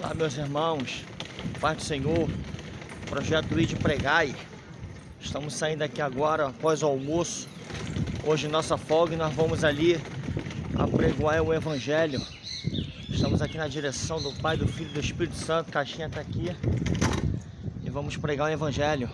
Olá meus irmãos, Pai do Senhor, projeto ID Pregai. Estamos saindo aqui agora após o almoço. Hoje nossa folga e nós vamos ali apregoar o Evangelho. Estamos aqui na direção do Pai, do Filho e do Espírito Santo. Caixinha está aqui. E vamos pregar o Evangelho.